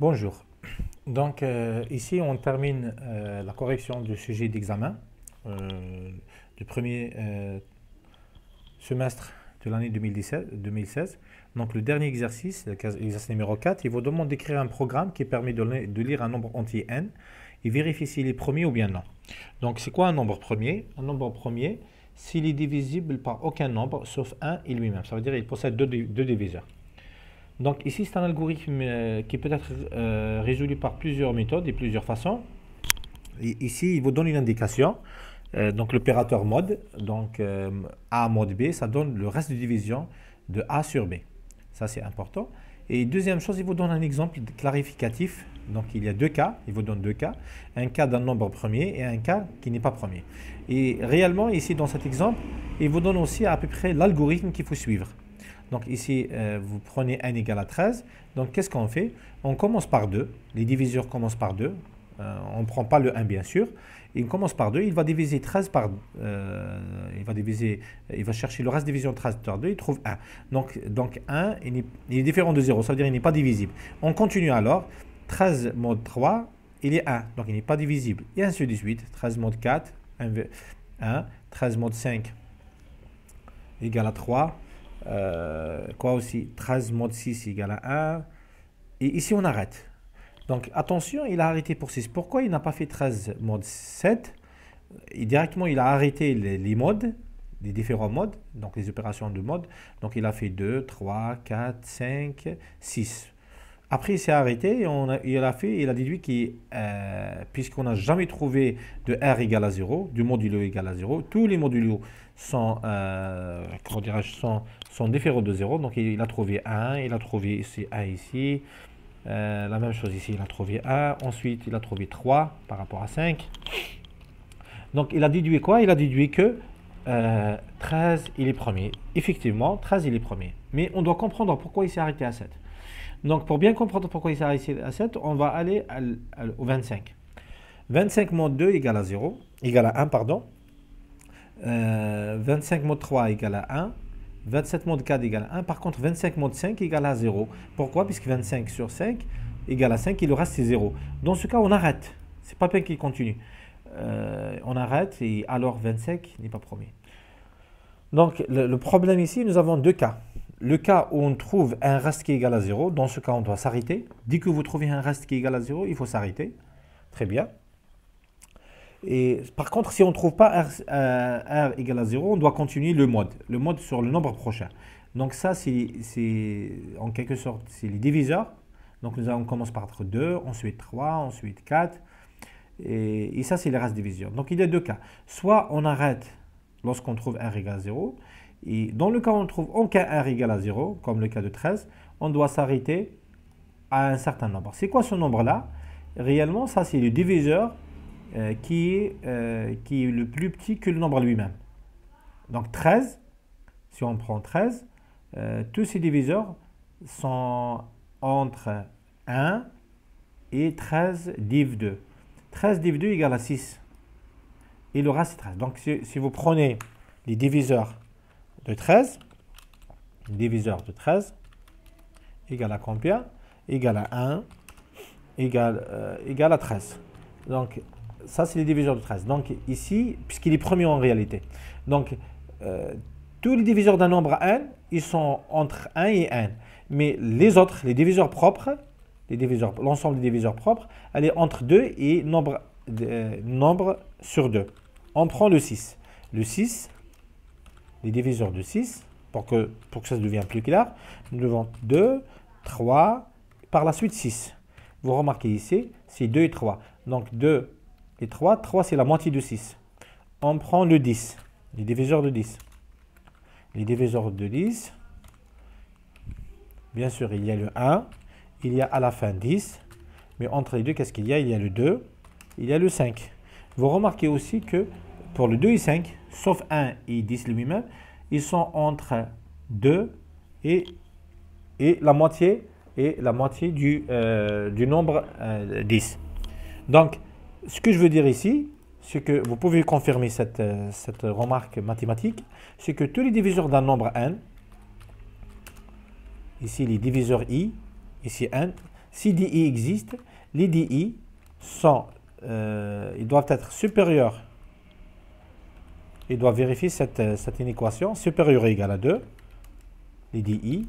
Bonjour. Donc euh, ici on termine euh, la correction du sujet d'examen euh, du premier semestre de l'année 2016. Donc le dernier exercice, l'exercice numéro 4, il vous demande d'écrire un programme qui permet de, lire un nombre entier n et vérifier s'il est premier ou bien non. Donc c'est quoi un nombre premier? Un nombre premier, s'il est divisible par aucun nombre sauf 1 et lui-même. Ça veut dire qu'il possède deux diviseurs. Donc ici, c'est un algorithme euh, qui peut être euh, résolu par plusieurs méthodes et plusieurs façons. ici, il vous donne une indication. Euh, donc l'opérateur mode, donc A mode B, ça donne le reste de division de A sur B. Ça, c'est important. Et deuxième chose, il vous donne un exemple clarificatif. Donc il y a deux cas, il vous donne deux cas. Un cas d'un nombre premier et un cas qui n'est pas premier. Et réellement, ici, dans cet exemple, il vous donne aussi à peu près l'algorithme qu'il faut suivre. Donc ici, euh, vous prenez n égale à 13. Donc qu'est-ce qu'on fait? On commence par 2. Les diviseurs commencent par 2. Euh, on ne prend pas le 1 bien sûr. Il commence par 2. Il va diviser 13 par... Euh, il va diviser... Il va chercher le reste de division 13 par 2. Il trouve 1. Donc, donc 1, il est, différent de 0. Ça veut dire qu'il n'est pas divisible. On continue alors. 13 mode 3, il est 1. Donc il n'est pas divisible. Et ainsi de suite. 13 mode 4, 1. 1 13 mode 5 égale à 3. Euh, quoi aussi? 13 mode 6 égale à 1. Et ici, on arrête. Donc, attention, il a arrêté pour 6. Pourquoi il n'a pas fait 13 mode 7 et Directement, il a arrêté les, modes, les différents modes, donc les opérations de mode. Donc, il a fait 2, 3, 4, 5, 6. Après, il s'est arrêté et il a déduit qu'il, euh, puisqu'on n'a jamais trouvé de R égale à 0, du modulo égal à 0, tous les modulos sont, euh, sont différents de 0. Donc, il, a trouvé 1, il a trouvé ici 1 ici. Euh, la même chose ici, il a trouvé 1. Ensuite, il a trouvé 3 par rapport à 5. Donc, il a déduit quoi? Il a déduit que 13, il est premier. Effectivement, 13, il est premier. Mais on doit comprendre pourquoi il s'est arrêté à 7. Donc, pour bien comprendre pourquoi il s'est arrêté à 7, on va aller au 25. 25 moins 2 égale à 0, égale à 1, pardon. 25 euh, mode 3 égale à 1. 27 mode 4 égale à 1. Par contre, 25 mode 5 égale à 0. Pourquoi? Puisque 25 sur 5 égale à 5 et le reste c'est 0. Dans ce cas, on arrête. C'est pas peine qu'il continue. Euh, on arrête et alors 25 n'est pas premier. Donc, le problème ici, nous avons deux cas le cas où on trouve un reste qui est égal à 0, dans ce cas, on doit s'arrêter. Dès que vous trouvez un reste qui est égal à 0, il faut s'arrêter. Très bien. Et par contre, si on ne trouve pas R, euh, égal à 0, on doit continuer le mode, le mode sur le nombre prochain. Donc ça, c'est en quelque sorte, c'est les diviseurs. Donc nous on commence par 2, ensuite 3, ensuite 4. Et, ça, c'est les restes diviseurs. Donc il y a deux cas. Soit on arrête lorsqu'on trouve R égale à 0, et dans le cas où on trouve aucun R égale à 0, comme le cas de 13, on doit s'arrêter à un certain nombre. C'est quoi ce nombre-là? Réellement, ça c'est le diviseur euh, qui, est, euh, qui est le plus petit que le nombre lui-même. Donc 13, si on prend 13, euh, tous ces diviseurs sont entre 1 et 13 div 2. 13 div 2 égale à 6. Et le reste c'est 13. Donc si vous prenez les diviseurs de 13, diviseur de 13, égale à combien? Égale à 1, égale, égale à 13. Donc, ça, c'est les diviseurs de 13. Donc, ici, puisqu'il est premier en réalité. Donc, euh, tous les diviseurs d'un nombre n, ils sont entre 1 et n. Mais les autres, les diviseurs propres, l'ensemble des diviseurs propres, elle est entre 2 et nombre, euh, nombre sur 2. On prend le 6. Le 6, les diviseurs de 6, pour que, pour que ça devienne plus clair, nous devons 2, 3, par la suite 6. Vous remarquez ici, c'est 2 et 3. Donc 2 et 3, 3 c'est la moitié de 6. On prend le 10, les diviseurs de 10. Les diviseurs de 10, bien sûr il y a le 1, il y a à la fin 10, mais entre les deux, qu'est-ce qu'il y a? Il y a le 2, il y a le 5. Vous remarquez aussi que pour le 2 et 5, sauf 1 et 10 lui-même, ils sont entre 2 et, la moitié et la moitié du, euh, nombre 10. Euh, Donc, ce que je veux dire ici, c'est que vous pouvez confirmer cette, euh, cette remarque mathématique, c'est que tous les diviseurs d'un nombre n, ici les diviseurs i, ici n, Si DI existe, les DI sont, euh, ils doivent être supérieurs. Ils doivent vérifier cette, cette inéquation supérieure ou égale à 2, les DI,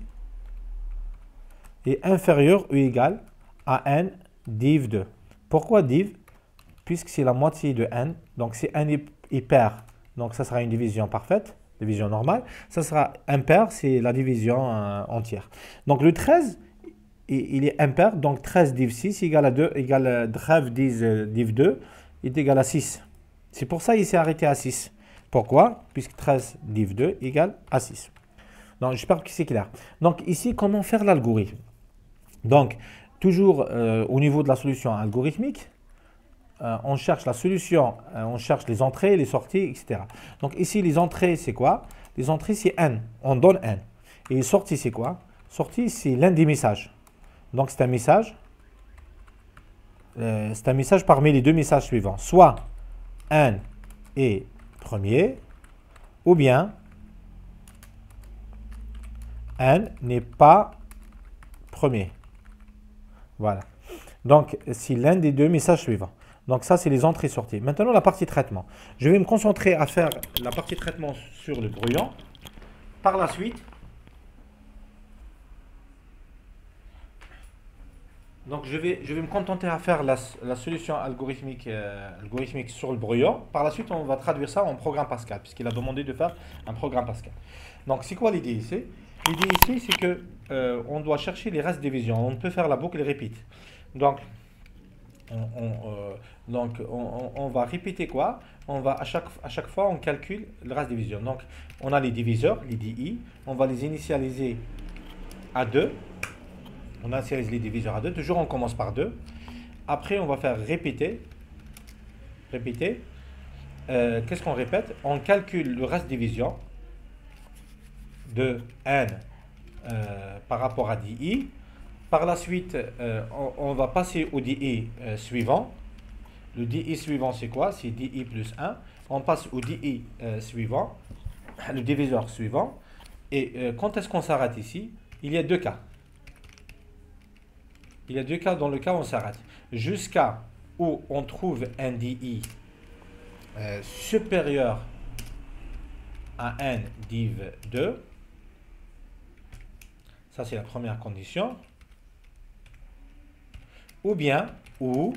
et inférieur ou égal à n div 2. Pourquoi div? Puisque c'est la moitié de n, donc si n est pair, donc ça sera une division parfaite, division normale. Ça sera impair, c'est la division euh, entière. Donc le 13, il est impair, donc 13 div 6 égale à 2, égale 13 euh, div 2 est égal à 6. C'est pour ça qu'il s'est arrêté à 6. Pourquoi? Puisque 13 div 2 égale à 6. Donc j'espère que c'est clair. Donc ici, comment faire l'algorithme? Donc, toujours euh, au niveau de la solution algorithmique, euh, on cherche la solution, euh, on cherche les entrées, les sorties, etc. Donc ici, les entrées, c'est quoi? Les entrées, c'est n. On donne n. Et les sorties, c'est quoi? Sortie, c'est l'un des messages. Donc c'est un message. Euh, c'est un message parmi les deux messages suivants. Soit n est premier, ou bien n n'est pas premier. Voilà. Donc, c'est l'un des deux messages suivants. Donc ça, c'est les entrées-sorties. Maintenant, la partie traitement. Je vais me concentrer à faire la partie traitement sur le brouillon. Par la suite, donc je vais, je vais me contenter à faire la, solution algorithmique, euh, algorithmique sur le brouillon. Par la suite, on va traduire ça en programme Pascal, puisqu'il a demandé de faire un programme Pascal. Donc, c'est quoi l'idée ici? L'idée ici, c'est que euh, on doit chercher les restes division. On peut faire la boucle et répite. Donc, on, euh, donc, on, va répéter quoi? On va à chaque, à chaque fois, on calcule le reste division. Donc, on a les diviseurs, les DI. On va les initialiser à 2. On initialise les diviseurs à 2. Toujours, on commence par 2. Après, on va faire répéter. Répéter. Euh, qu'est-ce qu'on répète? On calcule le reste division de n euh, par rapport à DI. Par la suite, euh, on, va passer au DI euh, suivant. Le DI suivant, c'est quoi? C'est DI plus 1. On passe au DI euh, suivant, le diviseur suivant. Et quand est-ce qu'on s'arrête ici? Il y a deux cas. Il y a deux cas dans le cas où on s'arrête. Jusqu'à où on trouve un DI supérieur à n div 2. Ça, c'est la première condition ou bien, ou,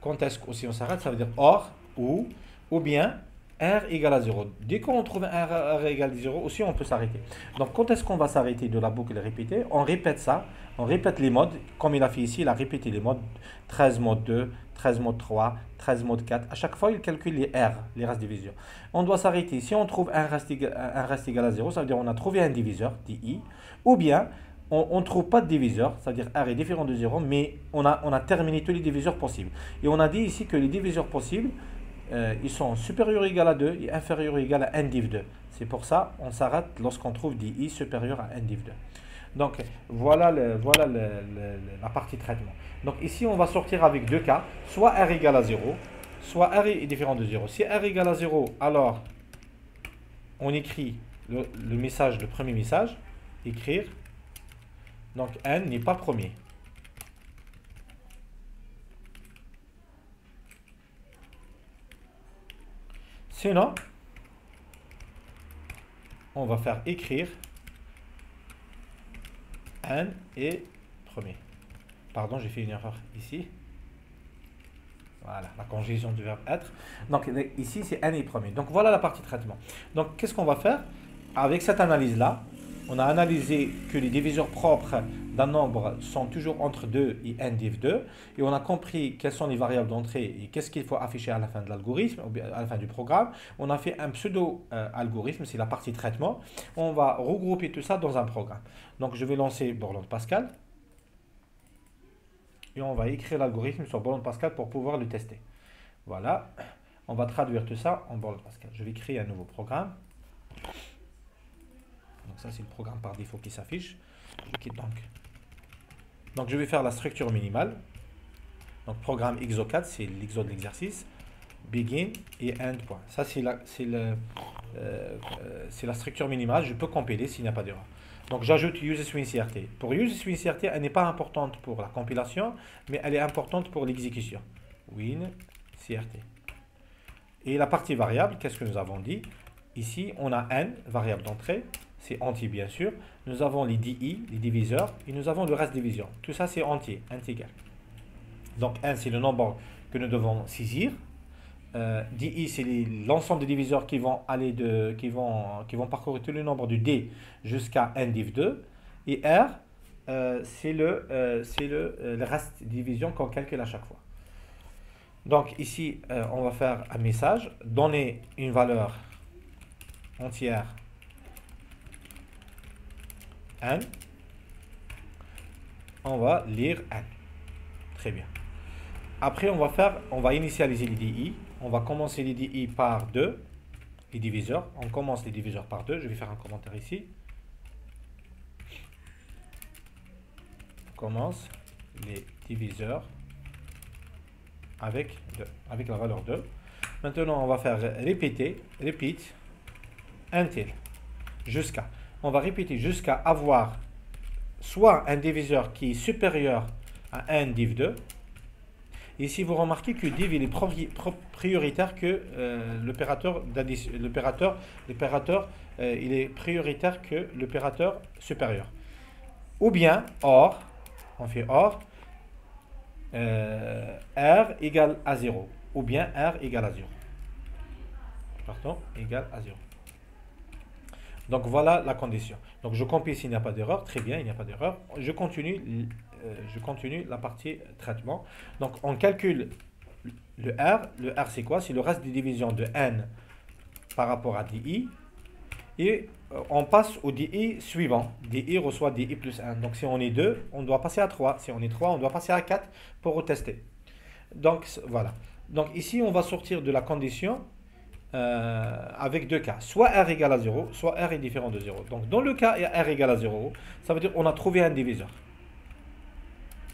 quand est-ce que si on s'arrête, ça veut dire or, ou, ou bien R égale à 0. Dès qu'on trouve R, R égale à 0, aussi on peut s'arrêter. Donc quand est-ce qu'on va s'arrêter de la boucle répétée? On répète ça, on répète les modes, comme il a fait ici, il a répété les modes 13 mode 2, 13 mode 3, 13 mode 4. À chaque fois, il calcule les R, les restes division. On doit s'arrêter. Si on trouve un reste, égal, un reste égal à 0, ça veut dire qu'on a trouvé un diviseur, DI, ou bien on ne trouve pas de diviseur, c'est-à-dire R est différent de 0, mais on a, terminé tous les diviseurs possibles. Et on a dit ici que les diviseurs possibles, euh, ils sont supérieurs ou égal à 2 et inférieurs ou égal à n div 2. C'est pour ça on s'arrête lorsqu'on trouve des i supérieur à n div 2. Donc voilà, le, voilà la partie traitement. Donc ici on va sortir avec deux cas, soit r égale à 0, soit r est différent de 0. Si r égale à 0, alors on écrit le message, le premier message, écrire donc n n'est pas premier. Sinon, on va faire écrire n est premier. Pardon, j'ai fait une erreur ici. Voilà, la conjugaison du verbe être. Donc ici, c'est n est premier. Donc voilà la partie traitement. Donc qu'est-ce qu'on va faire? Avec cette analyse-là, on a analysé que les diviseurs propres d'un nombre sont toujours entre 2 et n div 2 et on a compris quelles sont les variables d'entrée et qu'est-ce qu'il faut afficher à la fin de l'algorithme à la fin du programme. On a fait un pseudo-algorithme, c'est la partie traitement. On va regrouper tout ça dans un programme. Donc je vais lancer Borland Pascal et on va écrire l'algorithme sur Borland Pascal pour pouvoir le tester. Voilà, on va traduire tout ça en Borland Pascal. Je vais créer un nouveau programme. Donc ça, c'est le programme par défaut qui s'affiche. donc. Donc je vais faire la structure minimale. Donc programme XO4, c'est l'XO de l'exercice. Begin et end point. Ça, c'est la, euh, la structure minimale. Je peux compiler s'il n'y a pas d'erreur. Donc j'ajoute useSwing CRT. Pour useSwing CRT, elle n'est pas importante pour la compilation, mais elle est importante pour l'exécution. Win CRT. Et la partie variable, qu'est-ce que nous avons dit? Ici, on a n, variable d'entrée, c'est entier bien sûr. Nous avons les DI, les diviseurs, et nous avons le reste division. Tout ça, c'est entier, intégral. Donc n, c'est le nombre que nous devons saisir. Euh, DI, c'est l'ensemble des diviseurs qui vont, aller de, qui, vont, qui vont parcourir tout le nombre de D jusqu'à n div 2. Et R, euh, c'est le, le, euh, le reste division qu'on calcule à chaque fois. Donc ici, on va faire un message, donner une valeur entière n. On va lire n. Très bien. Après, on va faire, on va initialiser les DI. On va commencer les DI par 2, les diviseurs. On commence les diviseurs par 2. Je vais faire un commentaire ici. On commence les diviseurs avec 2, avec la valeur 2. Maintenant, on va faire répéter, repeat, until, jusqu'à. On va répéter jusqu'à avoir soit un diviseur qui est supérieur à 1 div 2, Ici, vous remarquez que div est prioritaire que euh, l'opérateur l'opérateur l'opérateur euh, il est prioritaire que l'opérateur supérieur. Ou bien or, on fait or euh, r égale à 0 ou bien r égale à 0. Pardon, égale à 0. Donc voilà la condition. Donc je compile s'il n'y a pas d'erreur. Très bien, il n'y a pas d'erreur. Je continue euh, je continue la partie traitement. Donc, on calcule le R. Le R, c'est quoi? C'est le reste des divisions de N par rapport à DI. Et euh, on passe au DI suivant. DI reçoit DI plus 1. Donc, si on est 2, on doit passer à 3. Si on est 3, on doit passer à 4 pour retester. Donc, voilà. Donc, ici, on va sortir de la condition euh, avec deux cas. Soit R égale à 0, soit R est différent de 0. Donc, dans le cas R égale à 0, ça veut dire qu'on a trouvé un diviseur.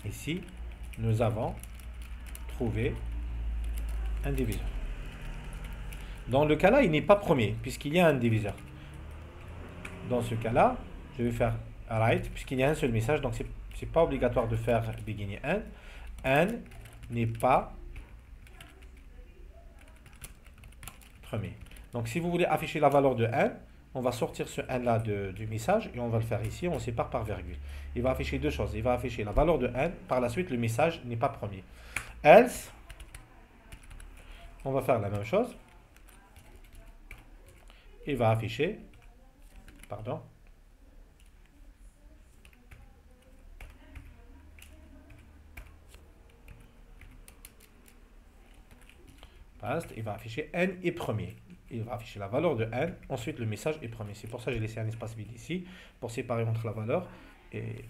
Ici, nous avons trouvé un diviseur. Dans le cas-là, il n'est pas premier, puisqu'il y a un diviseur. Dans ce cas-là, je vais faire write, puisqu'il y a un seul message, donc ce n'est pas obligatoire de faire beginning n. n n'est pas premier. Donc si vous voulez afficher la valeur de n, on va sortir ce n là du message et on va le faire ici, on sépare par virgule. Il va afficher deux choses. Il va afficher la valeur de n, par la suite le message n'est pas premier. Else, on va faire la même chose. Il va afficher, pardon, il va afficher n est premier il va afficher la valeur de n, ensuite le message est premier. C'est pour ça que j'ai laissé un espace vide ici, pour séparer entre la valeur et...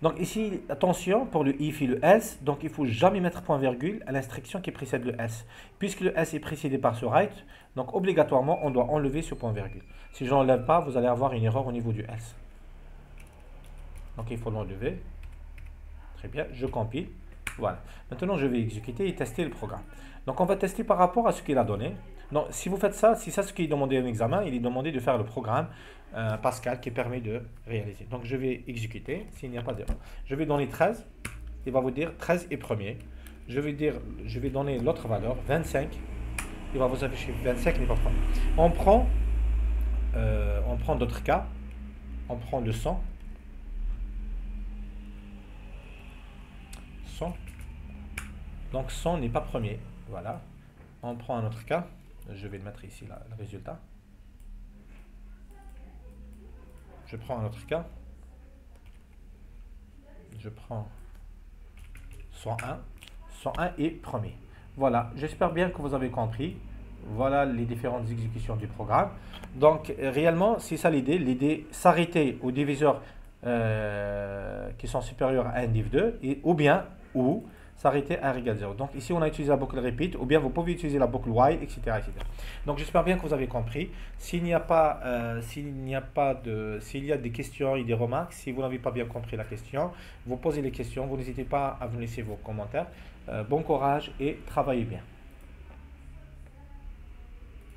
Donc ici, attention, pour le if et le else, donc il faut jamais mettre point virgule à l'instruction qui précède le else. Puisque le else est précédé par ce write, donc obligatoirement, on doit enlever ce point virgule. Si je n'enlève pas, vous allez avoir une erreur au niveau du else. Donc il faut l'enlever. Très bien, je compile. Voilà. Maintenant, je vais exécuter et tester le programme. Donc on va tester par rapport à ce qu'il a donné. Donc, si vous faites ça, si c'est ce qui est demandé en examen, il est demandé de faire le programme euh, Pascal qui permet de réaliser. Donc, je vais exécuter s'il n'y a pas d'erreur. Je vais donner 13. Il va vous dire 13 est premier. Je vais, dire, je vais donner l'autre valeur, 25. Il va vous afficher 25 n'est pas premier. On prend, euh, on prend d'autres cas. On prend le 100. 100. Donc 100 n'est pas premier. Voilà. On prend un autre cas. Je vais le mettre ici, le résultat. Je prends un autre cas. Je prends 101. 101 est premier. Voilà, j'espère bien que vous avez compris. Voilà les différentes exécutions du programme. Donc, réellement, c'est ça l'idée. L'idée, s'arrêter aux diviseurs euh, qui sont supérieurs à 1 div 2, et, ou bien, ou s'arrêter à R égale 0. Donc ici, on a utilisé la boucle repeat, ou bien vous pouvez utiliser la boucle while, etc. etc. Donc j'espère bien que vous avez compris. S'il n'y a pas, euh, s'il n'y a pas de, s'il y a des questions et des remarques, si vous n'avez pas bien compris la question, vous posez les questions, vous n'hésitez pas à vous laisser vos commentaires. Euh, bon courage et travaillez bien.